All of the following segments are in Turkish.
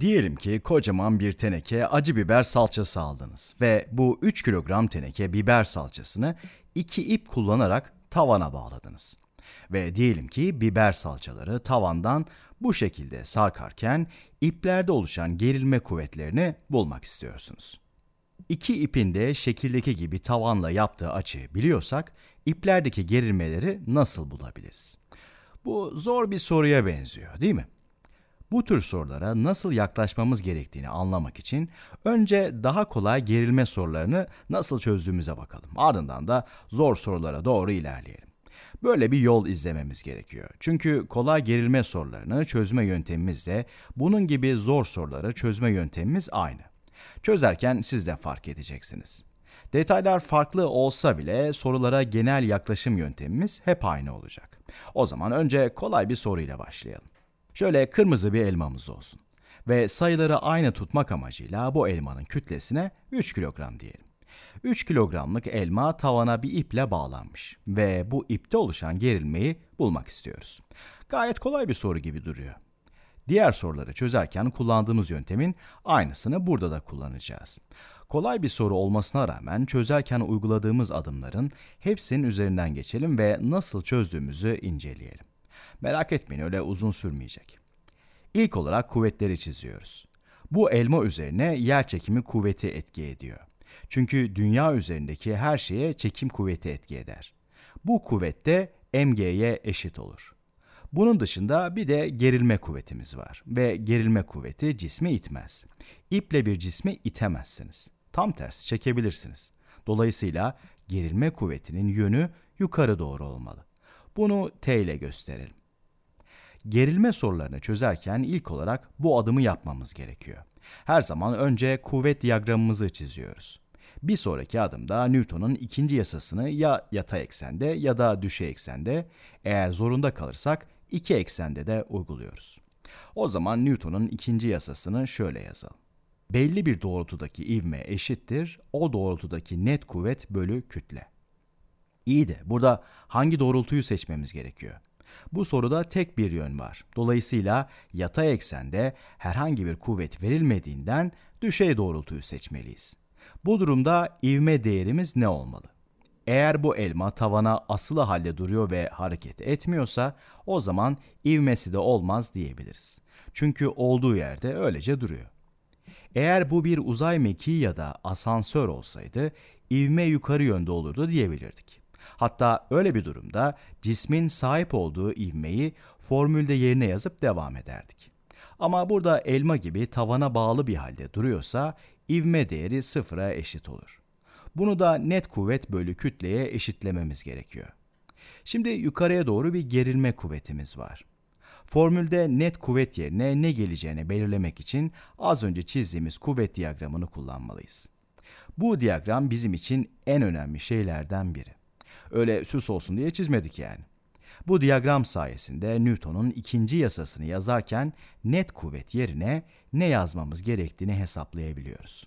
Diyelim ki kocaman bir teneke acı biber salçası aldınız ve bu 3 kilogram teneke biber salçasını iki ip kullanarak tavana bağladınız. Ve diyelim ki biber salçaları tavandan bu şekilde sarkarken iplerde oluşan gerilme kuvvetlerini bulmak istiyorsunuz. İki ipin de şekildeki gibi tavanla yaptığı açıyı biliyorsak iplerdeki gerilmeleri nasıl bulabiliriz? Bu zor bir soruya benziyor, değil mi? Bu tür sorulara nasıl yaklaşmamız gerektiğini anlamak için önce daha kolay gerilme sorularını nasıl çözdüğümüze bakalım. Ardından da zor sorulara doğru ilerleyelim. Böyle bir yol izlememiz gerekiyor. Çünkü kolay gerilme sorularını çözme yöntemimiz de bunun gibi zor soruları çözme yöntemimiz aynı. Çözerken siz de fark edeceksiniz. Detaylar farklı olsa bile sorulara genel yaklaşım yöntemimiz hep aynı olacak. O zaman önce kolay bir soruyla başlayalım. Şöyle kırmızı bir elmamız olsun ve sayıları aynı tutmak amacıyla bu elmanın kütlesine 3 kilogram diyelim. 3 kilogramlık elma tavana bir iple bağlanmış ve bu ipte oluşan gerilmeyi bulmak istiyoruz. Gayet kolay bir soru gibi duruyor. Diğer soruları çözerken kullandığımız yöntemin aynısını burada da kullanacağız. Kolay bir soru olmasına rağmen çözerken uyguladığımız adımların hepsinin üzerinden geçelim ve nasıl çözdüğümüzü inceleyelim. Merak etmeyin öyle uzun sürmeyecek. İlk olarak kuvvetleri çiziyoruz. Bu elma üzerine yer çekimi kuvveti etki ediyor. Çünkü dünya üzerindeki her şeye çekim kuvveti etki eder. Bu kuvvet de mg'ye eşit olur. Bunun dışında bir de gerilme kuvvetimiz var ve gerilme kuvveti cismi itmez. İple bir cismi itemezsiniz. Tam tersi çekebilirsiniz. Dolayısıyla gerilme kuvvetinin yönü yukarı doğru olmalı. Bunu T ile gösterelim. Gerilme sorularını çözerken ilk olarak bu adımı yapmamız gerekiyor. Her zaman önce kuvvet diyagramımızı çiziyoruz. Bir sonraki adımda Newton'un ikinci yasasını ya yatay eksende ya da düşey eksende, eğer zorunda kalırsak iki eksende de uyguluyoruz. O zaman Newton'un ikinci yasasını şöyle yazalım. Belli bir doğrultudaki ivme eşittir o doğrultudaki net kuvvet bölü kütle. İyi de burada hangi doğrultuyu seçmemiz gerekiyor? Bu soruda tek bir yön var. Dolayısıyla yatay eksende herhangi bir kuvvet verilmediğinden düşey doğrultuyu seçmeliyiz. Bu durumda ivme değerimiz ne olmalı? Eğer bu elma tavana asılı halde duruyor ve hareket etmiyorsa o zaman ivmesi de olmaz diyebiliriz. Çünkü olduğu yerde öylece duruyor. Eğer bu bir uzay mekiği ya da asansör olsaydı ivme yukarı yönde olurdu diyebilirdik. Hatta öyle bir durumda cismin sahip olduğu ivmeyi formülde yerine yazıp devam ederdik. Ama burada elma gibi tavana bağlı bir halde duruyorsa ivme değeri sıfıra eşit olur. Bunu da net kuvvet bölü kütleye eşitlememiz gerekiyor. Şimdi yukarıya doğru bir gerilme kuvvetimiz var. Formülde net kuvvet yerine ne geleceğini belirlemek için az önce çizdiğimiz kuvvet diyagramını kullanmalıyız. Bu diyagram bizim için en önemli şeylerden biri. Öyle süs olsun diye çizmedik yani. Bu diyagram sayesinde Newton'un ikinci yasasını yazarken net kuvvet yerine ne yazmamız gerektiğini hesaplayabiliyoruz.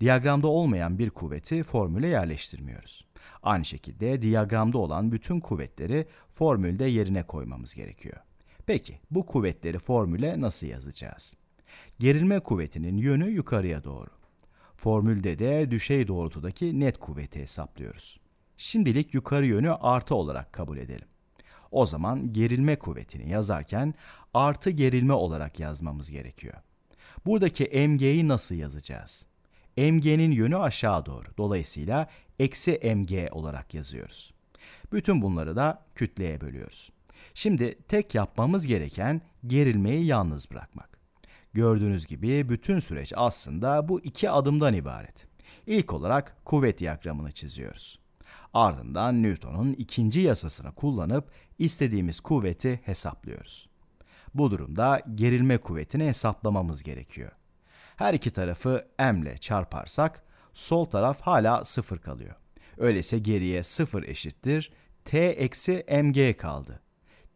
Diyagramda olmayan bir kuvveti formüle yerleştirmiyoruz. Aynı şekilde diyagramda olan bütün kuvvetleri formülde yerine koymamız gerekiyor. Peki bu kuvvetleri formüle nasıl yazacağız? Gerilme kuvvetinin yönü yukarıya doğru. Formülde de düşey doğrultudaki net kuvveti hesaplıyoruz. Şimdilik yukarı yönü artı olarak kabul edelim. O zaman gerilme kuvvetini yazarken artı gerilme olarak yazmamız gerekiyor. Buradaki mg'yi nasıl yazacağız? mg'nin yönü aşağı doğru. Dolayısıyla eksi mg olarak yazıyoruz. Bütün bunları da kütleye bölüyoruz. Şimdi tek yapmamız gereken gerilmeyi yalnız bırakmak. Gördüğünüz gibi bütün süreç aslında bu iki adımdan ibaret. İlk olarak kuvvet diyagramını çiziyoruz. Ardından Newton'un ikinci yasasını kullanıp istediğimiz kuvveti hesaplıyoruz. Bu durumda gerilme kuvvetini hesaplamamız gerekiyor. Her iki tarafı m ile çarparsak sol taraf hala sıfır kalıyor. Öyleyse geriye sıfır eşittir t eksi mg kaldı.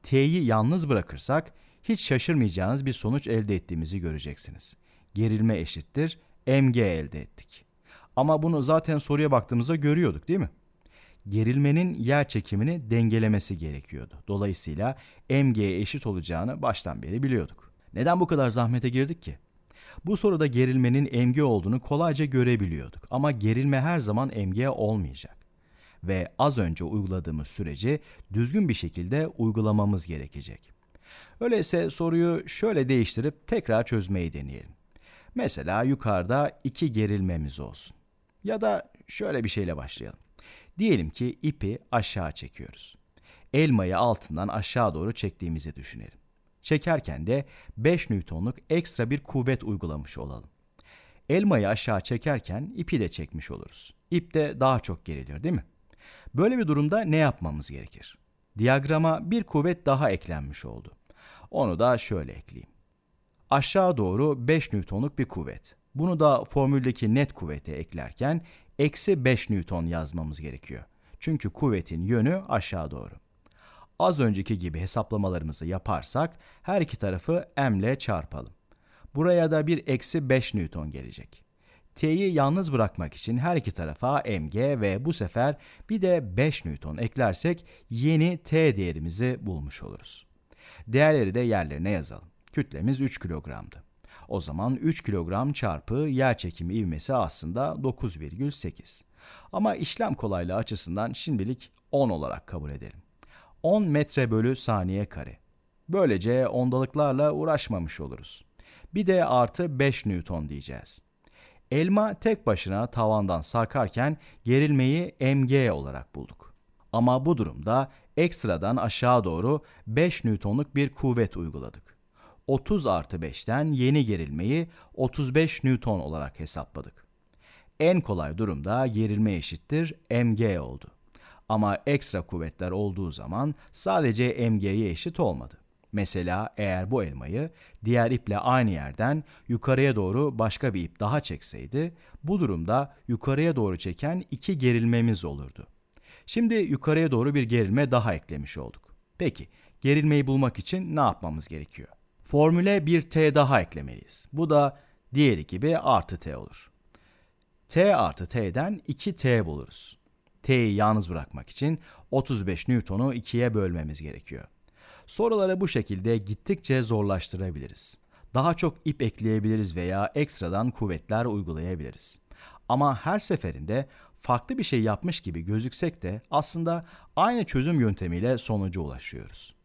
t'yi yalnız bırakırsak hiç şaşırmayacağınız bir sonuç elde ettiğimizi göreceksiniz. Gerilme eşittir mg elde ettik. Ama bunu zaten soruya baktığımızda görüyorduk değil mi? Gerilmenin yer çekimini dengelemesi gerekiyordu. Dolayısıyla mg'ye eşit olacağını baştan beri biliyorduk. Neden bu kadar zahmete girdik ki? Bu soruda gerilmenin mg olduğunu kolayca görebiliyorduk ama gerilme her zaman mg olmayacak. Ve az önce uyguladığımız süreci düzgün bir şekilde uygulamamız gerekecek. Öyleyse soruyu şöyle değiştirip tekrar çözmeyi deneyelim. Mesela yukarıda iki gerilmemiz olsun. Ya da şöyle bir şeyle başlayalım. Diyelim ki ipi aşağı çekiyoruz. Elmayı altından aşağı doğru çektiğimizi düşünelim. Çekerken de 5 Newton'luk ekstra bir kuvvet uygulamış olalım. Elmayı aşağı çekerken ipi de çekmiş oluruz. İp de daha çok geriliyor değil mi? Böyle bir durumda ne yapmamız gerekir? Diyagrama bir kuvvet daha eklenmiş oldu. Onu da şöyle ekleyeyim. Aşağı doğru 5 Newton'luk bir kuvvet. Bunu da formüldeki net kuvvete eklerken eksi 5 Newton yazmamız gerekiyor. Çünkü kuvvetin yönü aşağı doğru. Az önceki gibi hesaplamalarımızı yaparsak her iki tarafı m ile çarpalım. Buraya da bir eksi 5 Newton gelecek. T'yi yalnız bırakmak için her iki tarafa mg ve bu sefer bir de 5 Newton eklersek yeni T değerimizi bulmuş oluruz. Değerleri de yerlerine yazalım. Kütlemiz 3 kilogramdı. O zaman 3 kilogram çarpı yer çekimi ivmesi aslında 9,8. Ama işlem kolaylığı açısından şimdilik 10 olarak kabul edelim. 10 metre bölü saniye kare. Böylece ondalıklarla uğraşmamış oluruz. Bir de artı 5 Newton diyeceğiz. Elma tek başına tavandan sarkarken gerilmeyi mg olarak bulduk. Ama bu durumda ekstradan aşağı doğru 5 Newton'luk bir kuvvet uyguladık. 30 artı 5'ten yeni gerilmeyi 35 Newton olarak hesapladık. En kolay durumda gerilme eşittir mg oldu. Ama ekstra kuvvetler olduğu zaman sadece mg'ye eşit olmadı. Mesela eğer bu elmayı diğer iple aynı yerden yukarıya doğru başka bir ip daha çekseydi, bu durumda yukarıya doğru çeken iki gerilmemiz olurdu. Şimdi yukarıya doğru bir gerilme daha eklemiş olduk. Peki, gerilmeyi bulmak için ne yapmamız gerekiyor? Formüle bir t daha eklemeliyiz. Bu da diğeri gibi artı t olur. t artı t'den 2t buluruz. t'yi yalnız bırakmak için 35 Newton'u 2'ye bölmemiz gerekiyor. Soruları bu şekilde gittikçe zorlaştırabiliriz. Daha çok ip ekleyebiliriz veya ekstradan kuvvetler uygulayabiliriz. Ama her seferinde farklı bir şey yapmış gibi gözüksek de aslında aynı çözüm yöntemiyle sonuca ulaşıyoruz.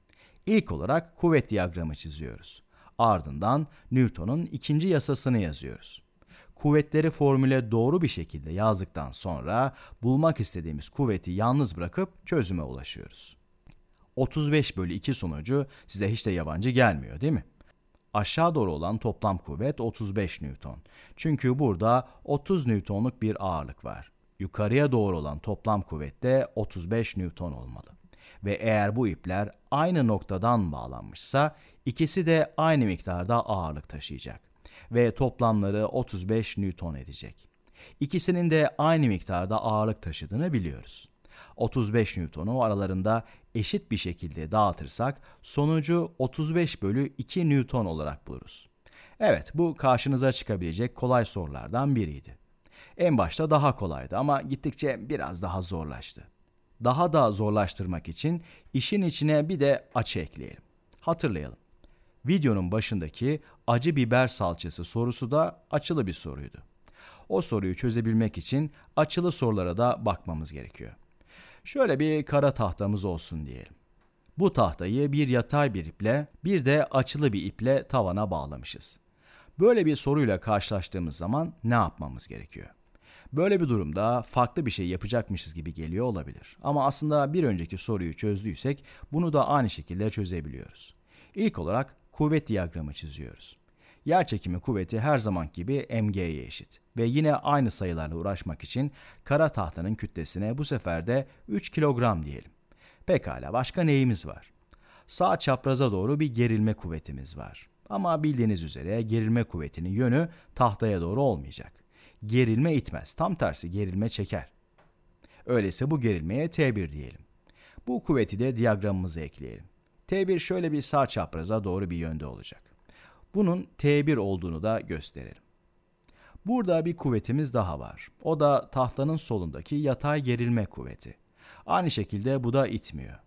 İlk olarak kuvvet diyagramı çiziyoruz. Ardından Newton'un ikinci yasasını yazıyoruz. Kuvvetleri formüle doğru bir şekilde yazdıktan sonra bulmak istediğimiz kuvveti yalnız bırakıp çözüme ulaşıyoruz. 35 bölü 2 sonucu size hiç de yabancı gelmiyor değil mi? Aşağı doğru olan toplam kuvvet 35 Newton. Çünkü burada 30 Newton'luk bir ağırlık var. Yukarıya doğru olan toplam kuvvet de 35 Newton olmalı. Ve eğer bu ipler aynı noktadan bağlanmışsa ikisi de aynı miktarda ağırlık taşıyacak. Ve toplamları 35 Newton edecek. İkisinin de aynı miktarda ağırlık taşıdığını biliyoruz. 35 Newton'u aralarında eşit bir şekilde dağıtırsak sonucu 35 bölü 2 Newton olarak buluruz. Evet, bu karşınıza çıkabilecek kolay sorulardan biriydi. En başta daha kolaydı ama gittikçe biraz daha zorlaştı. Daha da zorlaştırmak için işin içine bir de açı ekleyelim. Hatırlayalım. Videonun başındaki acı biber salçası sorusu da açılı bir soruydu. O soruyu çözebilmek için açılı sorulara da bakmamız gerekiyor. Şöyle bir kara tahtamız olsun diyelim. Bu tahtayı bir yatay bir iple, bir de açılı bir iple tavana bağlamışız. Böyle bir soruyla karşılaştığımız zaman ne yapmamız gerekiyor? Böyle bir durumda farklı bir şey yapacakmışız gibi geliyor olabilir. Ama aslında bir önceki soruyu çözdüysek bunu da aynı şekilde çözebiliyoruz. İlk olarak kuvvet diyagramı çiziyoruz. Yer çekimi kuvveti her zaman gibi mg'ye eşit ve yine aynı sayılarla uğraşmak için kara tahtanın kütlesine bu sefer de 3 kilogram diyelim. Pekala başka neyimiz var? Sağ çapraza doğru bir gerilme kuvvetimiz var. Ama bildiğiniz üzere gerilme kuvvetinin yönü tahtaya doğru olmayacak. Gerilme itmez, tam tersi gerilme çeker. Öyleyse bu gerilmeye T1 diyelim. Bu kuvveti de diyagramımıza ekleyelim. T1 şöyle bir sağ çapraza doğru bir yönde olacak. Bunun T1 olduğunu da gösterelim. Burada bir kuvvetimiz daha var. O da tahtanın solundaki yatay gerilme kuvveti. Aynı şekilde bu da itmiyor.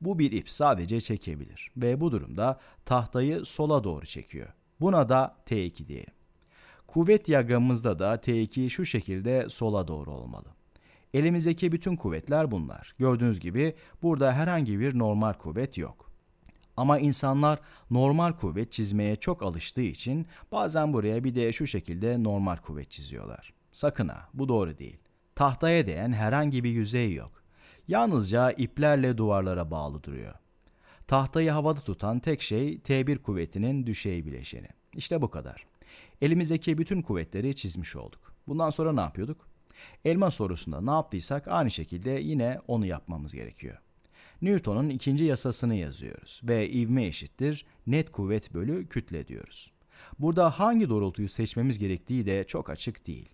Bu bir ip sadece çekebilir ve bu durumda tahtayı sola doğru çekiyor. Buna da T2 diyelim. Kuvvet diyagramımızda da T2 şu şekilde sola doğru olmalı. Elimizdeki bütün kuvvetler bunlar. Gördüğünüz gibi burada herhangi bir normal kuvvet yok. Ama insanlar normal kuvvet çizmeye çok alıştığı için bazen buraya bir de şu şekilde normal kuvvet çiziyorlar. Sakın ha, bu doğru değil. Tahtaya değen herhangi bir yüzey yok. Yalnızca iplerle duvarlara bağlı duruyor. Tahtayı havada tutan tek şey T1 kuvvetinin düşey bileşeni. İşte bu kadar. Elimizdeki bütün kuvvetleri çizmiş olduk. Bundan sonra ne yapıyorduk? Elma sorusunda ne yaptıysak aynı şekilde yine onu yapmamız gerekiyor. Newton'un ikinci yasasını yazıyoruz ve ivme eşittir net kuvvet bölü kütle diyoruz. Burada hangi doğrultuyu seçmemiz gerektiği de çok açık değil.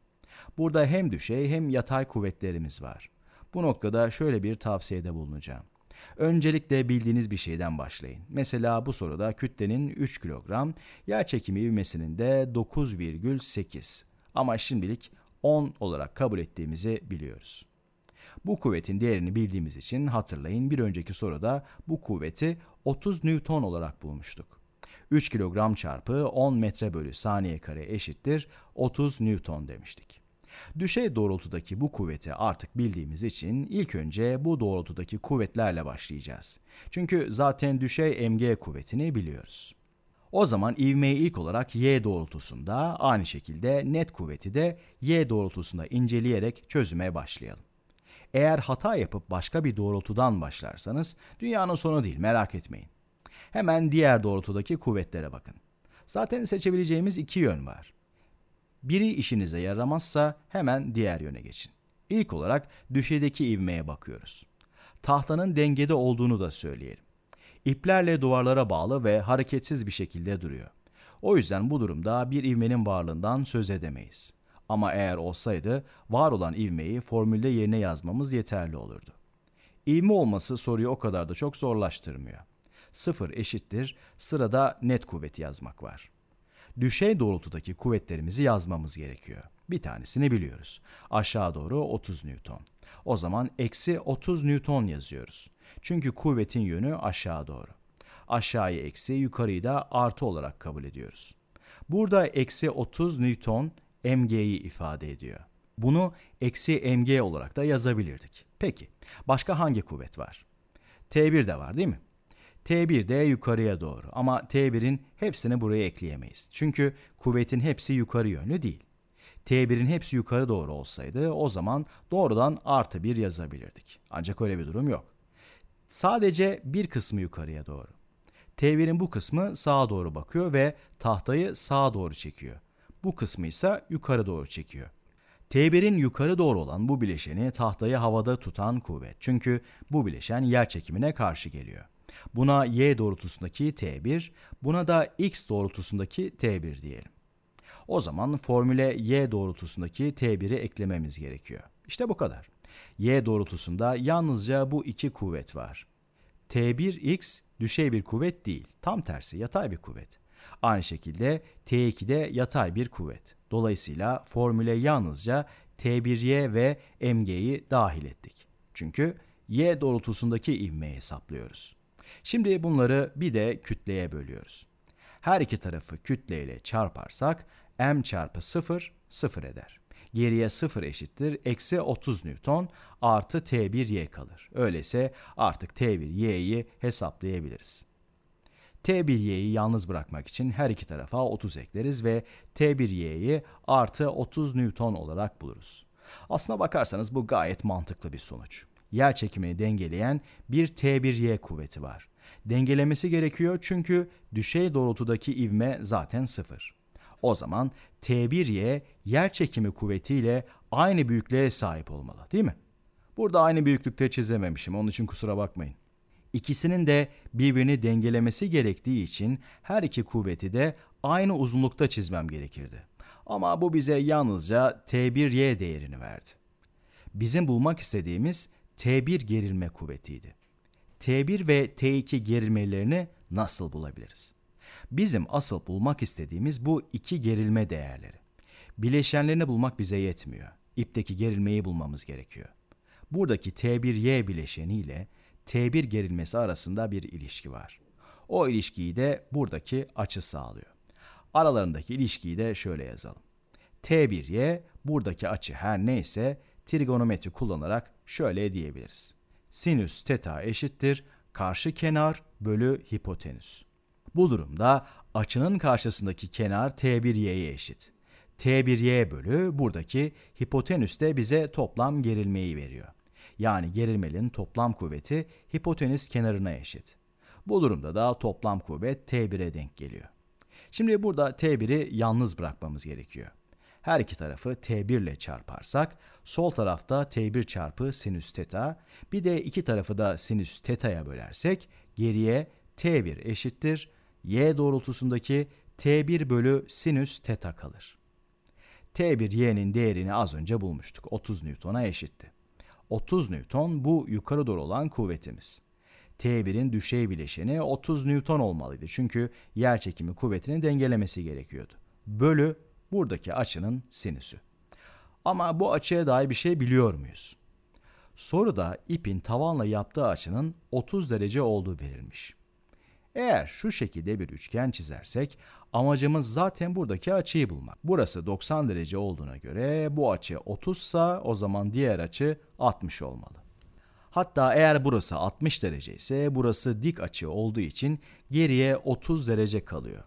Burada hem düşey hem yatay kuvvetlerimiz var. Bu noktada şöyle bir tavsiyede bulunacağım. Öncelikle bildiğiniz bir şeyden başlayın. Mesela bu soruda kütlenin 3 kilogram, yer çekimi ivmesinin de 9,8. Ama şimdilik 10 olarak kabul ettiğimizi biliyoruz. Bu kuvvetin değerini bildiğimiz için hatırlayın bir önceki soruda bu kuvveti 30 Newton olarak bulmuştuk. 3 kilogram çarpı 10 metre bölü saniye kare eşittir 30 Newton demiştik. Düşey doğrultudaki bu kuvveti artık bildiğimiz için ilk önce bu doğrultudaki kuvvetlerle başlayacağız. Çünkü zaten düşey mg kuvvetini biliyoruz. O zaman ivmeyi ilk olarak y doğrultusunda, aynı şekilde net kuvveti de y doğrultusunda inceleyerek çözüme başlayalım. Eğer hata yapıp başka bir doğrultudan başlarsanız dünyanın sonu değil merak etmeyin. Hemen diğer doğrultudaki kuvvetlere bakın. Zaten seçebileceğimiz iki yön var. Biri işinize yaramazsa hemen diğer yöne geçin. İlk olarak düşeydeki ivmeye bakıyoruz. Tahtanın dengede olduğunu da söyleyelim. İplerle duvarlara bağlı ve hareketsiz bir şekilde duruyor. O yüzden bu durumda bir ivmenin varlığından söz edemeyiz. Ama eğer olsaydı var olan ivmeyi formülde yerine yazmamız yeterli olurdu. İvme olması soruyu o kadar da çok zorlaştırmıyor. Sıfır eşittir sırada net kuvveti yazmak var düşey doğrultudaki kuvvetlerimizi yazmamız gerekiyor. Bir tanesini biliyoruz. Aşağı doğru 30 Newton. O zaman eksi 30 Newton yazıyoruz. Çünkü kuvvetin yönü aşağı doğru. Aşağıyı eksi, yukarıyı da artı olarak kabul ediyoruz. Burada eksi 30 Newton mg'yi ifade ediyor. Bunu eksi mg olarak da yazabilirdik. Peki, başka hangi kuvvet var? T1 de var değil mi? T1 de yukarıya doğru ama T1'in hepsini buraya ekleyemeyiz. Çünkü kuvvetin hepsi yukarı yönlü değil. T1'in hepsi yukarı doğru olsaydı o zaman doğrudan artı 1 yazabilirdik. Ancak öyle bir durum yok. Sadece bir kısmı yukarıya doğru. T1'in bu kısmı sağa doğru bakıyor ve tahtayı sağa doğru çekiyor. Bu kısmı ise yukarı doğru çekiyor. T1'in yukarı doğru olan bu bileşeni tahtayı havada tutan kuvvet. Çünkü bu bileşen yer çekimine karşı geliyor. Buna y doğrultusundaki t1, buna da x doğrultusundaki t1 diyelim. O zaman formüle y doğrultusundaki t1'i eklememiz gerekiyor. İşte bu kadar. y doğrultusunda yalnızca bu iki kuvvet var. T1x düşey bir kuvvet değil, tam tersi yatay bir kuvvet. Aynı şekilde T2 de yatay bir kuvvet. Dolayısıyla formüle yalnızca T1y ve mg'yi dahil ettik. Çünkü y doğrultusundaki ivmeyi hesaplıyoruz. Şimdi bunları bir de kütleye bölüyoruz. Her iki tarafı kütle ile çarparsak m çarpı 0 0 eder. Geriye 0 eşittir eksi 30 Newton artı T1Y kalır. Öyleyse artık T1Y'yi hesaplayabiliriz. T1Y'yi yalnız bırakmak için her iki tarafa 30 ekleriz ve T1Y'yi artı 30 Newton olarak buluruz. Aslına bakarsanız bu gayet mantıklı bir sonuç yer çekimini dengeleyen bir T1Y kuvveti var. Dengelemesi gerekiyor çünkü düşey doğrultudaki ivme zaten sıfır. O zaman T1Y yer çekimi kuvvetiyle aynı büyüklüğe sahip olmalı değil mi? Burada aynı büyüklükte çizememişim onun için kusura bakmayın. İkisinin de birbirini dengelemesi gerektiği için her iki kuvveti de aynı uzunlukta çizmem gerekirdi. Ama bu bize yalnızca T1Y değerini verdi. Bizim bulmak istediğimiz T1 gerilme kuvvetiydi. T1 ve T2 gerilmelerini nasıl bulabiliriz? Bizim asıl bulmak istediğimiz bu iki gerilme değerleri. Bileşenlerini bulmak bize yetmiyor. İpteki gerilmeyi bulmamız gerekiyor. Buradaki T1Y bileşeni ile T1 gerilmesi arasında bir ilişki var. O ilişkiyi de buradaki açı sağlıyor. Aralarındaki ilişkiyi de şöyle yazalım. T1'ye buradaki açı her neyse trigonometri kullanarak şöyle diyebiliriz. Sinüs teta eşittir karşı kenar bölü hipotenüs. Bu durumda açının karşısındaki kenar T1y'ye eşit. T1y bölü buradaki hipotenüs de bize toplam gerilmeyi veriyor. Yani gerilmenin toplam kuvveti hipotenüs kenarına eşit. Bu durumda da toplam kuvvet T1'e denk geliyor. Şimdi burada T1'i yalnız bırakmamız gerekiyor. Her iki tarafı T1 ile çarparsak sol tarafta T1 çarpı sinüs teta bir de iki tarafı da sinüs teta'ya bölersek geriye T1 eşittir y doğrultusundaki T1 bölü sinüs teta kalır. T1 y'nin değerini az önce bulmuştuk. 30 Newton'a eşitti. 30 Newton bu yukarı doğru olan kuvvetimiz. T1'in düşey bileşeni 30 Newton olmalıydı. Çünkü yer çekimi kuvvetini dengelemesi gerekiyordu. Bölü buradaki açının sinüsü. Ama bu açıya dair bir şey biliyor muyuz? Soruda ipin tavanla yaptığı açının 30 derece olduğu verilmiş. Eğer şu şekilde bir üçgen çizersek amacımız zaten buradaki açıyı bulmak. Burası 90 derece olduğuna göre bu açı 30 sa o zaman diğer açı 60 olmalı. Hatta eğer burası 60 derece ise burası dik açı olduğu için geriye 30 derece kalıyor.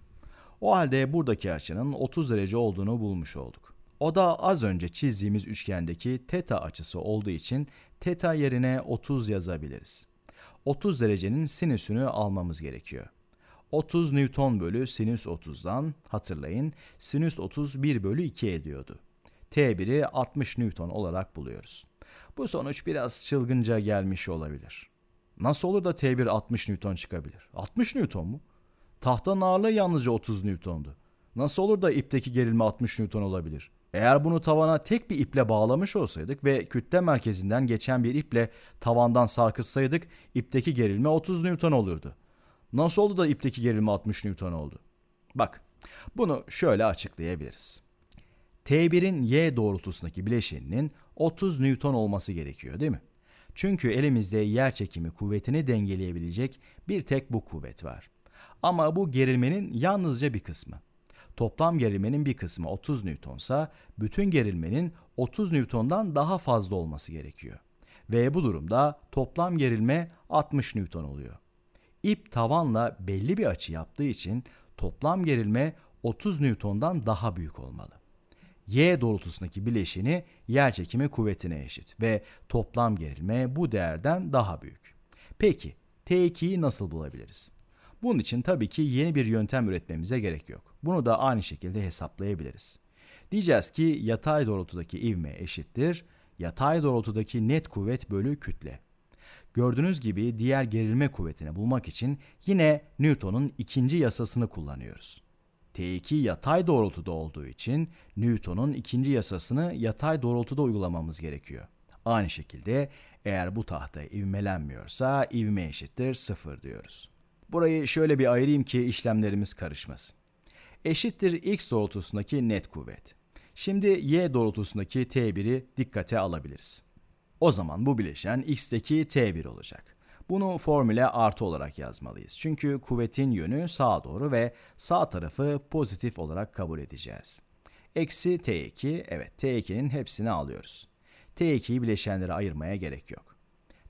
O halde buradaki açının 30 derece olduğunu bulmuş olduk. O da az önce çizdiğimiz üçgendeki teta açısı olduğu için teta yerine 30 yazabiliriz. 30 derecenin sinüsünü almamız gerekiyor. 30 Newton bölü sinüs 30'dan hatırlayın sinüs 30 1 bölü 2 ediyordu. T1'i 60 Newton olarak buluyoruz. Bu sonuç biraz çılgınca gelmiş olabilir. Nasıl olur da T1 60 Newton çıkabilir? 60 Newton mu? Tahtanın ağırlığı yalnızca 30 Newton'du. Nasıl olur da ipteki gerilme 60 Newton olabilir? Eğer bunu tavana tek bir iple bağlamış olsaydık ve kütle merkezinden geçen bir iple tavandan sarkıtsaydık ipteki gerilme 30 Newton olurdu. Nasıl oldu da ipteki gerilme 60 Newton oldu? Bak, bunu şöyle açıklayabiliriz. T1'in y doğrultusundaki bileşeninin 30 Newton olması gerekiyor değil mi? Çünkü elimizde yer çekimi kuvvetini dengeleyebilecek bir tek bu kuvvet var. Ama bu gerilmenin yalnızca bir kısmı. Toplam gerilmenin bir kısmı 30 Newtonsa bütün gerilmenin 30 Newton'dan daha fazla olması gerekiyor. Ve bu durumda toplam gerilme 60 Newton oluyor. İp tavanla belli bir açı yaptığı için toplam gerilme 30 Newton'dan daha büyük olmalı. Y doğrultusundaki bileşeni yer çekimi kuvvetine eşit ve toplam gerilme bu değerden daha büyük. Peki T2'yi nasıl bulabiliriz? Bunun için tabii ki yeni bir yöntem üretmemize gerek yok. Bunu da aynı şekilde hesaplayabiliriz. Diyeceğiz ki yatay doğrultudaki ivme eşittir, yatay doğrultudaki net kuvvet bölü kütle. Gördüğünüz gibi diğer gerilme kuvvetini bulmak için yine Newton'un ikinci yasasını kullanıyoruz. T2 yatay doğrultuda olduğu için Newton'un ikinci yasasını yatay doğrultuda uygulamamız gerekiyor. Aynı şekilde eğer bu tahta ivmelenmiyorsa ivme eşittir 0 diyoruz. Burayı şöyle bir ayırayım ki işlemlerimiz karışmasın. Eşittir x doğrultusundaki net kuvvet. Şimdi y doğrultusundaki t1'i dikkate alabiliriz. O zaman bu bileşen x'teki t1 olacak. Bunu formüle artı olarak yazmalıyız. Çünkü kuvvetin yönü sağa doğru ve sağ tarafı pozitif olarak kabul edeceğiz. Eksi T2, evet T2'nin hepsini alıyoruz. T2'yi bileşenlere ayırmaya gerek yok.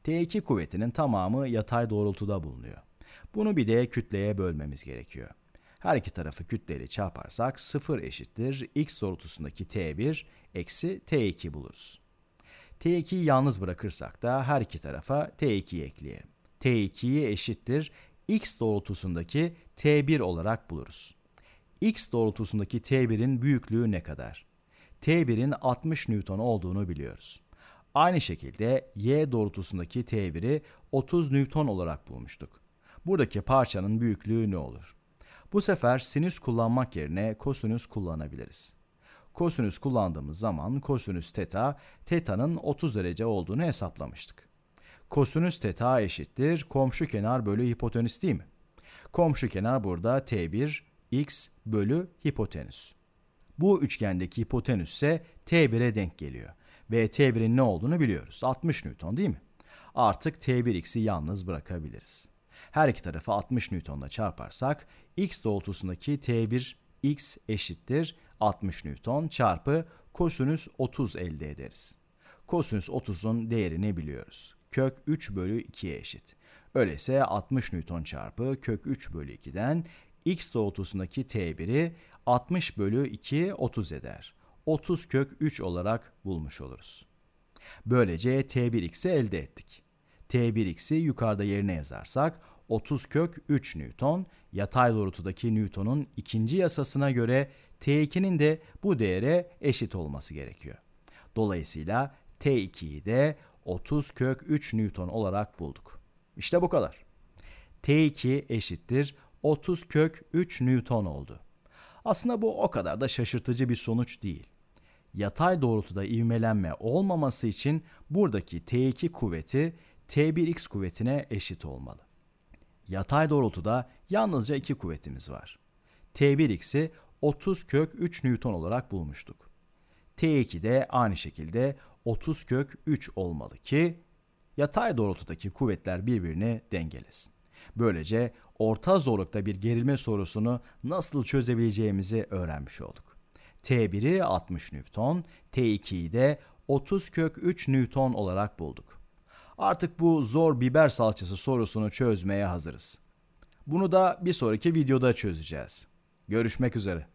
T2 kuvvetinin tamamı yatay doğrultuda bulunuyor. Bunu bir de kütleye bölmemiz gerekiyor. Her iki tarafı kütleyle çarparsak 0 eşittir x doğrultusundaki t1 eksi t2 buluruz. t2'yi yalnız bırakırsak da her iki tarafa t2'yi ekleyelim. t2'yi eşittir x doğrultusundaki t1 olarak buluruz. x doğrultusundaki t1'in büyüklüğü ne kadar? t1'in 60 Newton olduğunu biliyoruz. Aynı şekilde y doğrultusundaki t1'i 30 Newton olarak bulmuştuk. Buradaki parçanın büyüklüğü ne olur? Bu sefer sinüs kullanmak yerine kosinüs kullanabiliriz. Kosinüs kullandığımız zaman kosinüs teta, teta'nın 30 derece olduğunu hesaplamıştık. Kosinüs teta eşittir komşu kenar bölü hipotenüs değil mi? Komşu kenar burada t1 x bölü hipotenüs. Bu üçgendeki hipotenüs ise t1'e denk geliyor. Ve t1'in ne olduğunu biliyoruz. 60 Newton değil mi? Artık t1x'i yalnız bırakabiliriz. Her iki tarafı 60 Newton'la çarparsak x doğrultusundaki t1 x eşittir 60 Newton çarpı kosinüs 30 elde ederiz. Kosinüs 30'un değerini biliyoruz. Kök 3 bölü 2'ye eşit. Öyleyse 60 Newton çarpı kök 3 bölü 2'den x doğrultusundaki t1'i 60 bölü 2 30 eder. 30 kök 3 olarak bulmuş oluruz. Böylece t1x'i elde ettik. t1x'i yukarıda yerine yazarsak 30 kök 3 Newton, yatay doğrultudaki Newton'un ikinci yasasına göre T2'nin de bu değere eşit olması gerekiyor. Dolayısıyla T2'yi de 30 kök 3 Newton olarak bulduk. İşte bu kadar. T2 eşittir 30 kök 3 Newton oldu. Aslında bu o kadar da şaşırtıcı bir sonuç değil. Yatay doğrultuda ivmelenme olmaması için buradaki T2 kuvveti T1x kuvvetine eşit olmalı. Yatay doğrultuda yalnızca iki kuvvetimiz var. T1x'i 30 kök 3 Newton olarak bulmuştuk. T2 de aynı şekilde 30 kök 3 olmalı ki yatay doğrultudaki kuvvetler birbirini dengelesin. Böylece orta zorlukta bir gerilme sorusunu nasıl çözebileceğimizi öğrenmiş olduk. T1'i 60 Newton, T2'yi de 30 kök 3 Newton olarak bulduk. Artık bu zor biber salçası sorusunu çözmeye hazırız. Bunu da bir sonraki videoda çözeceğiz. Görüşmek üzere.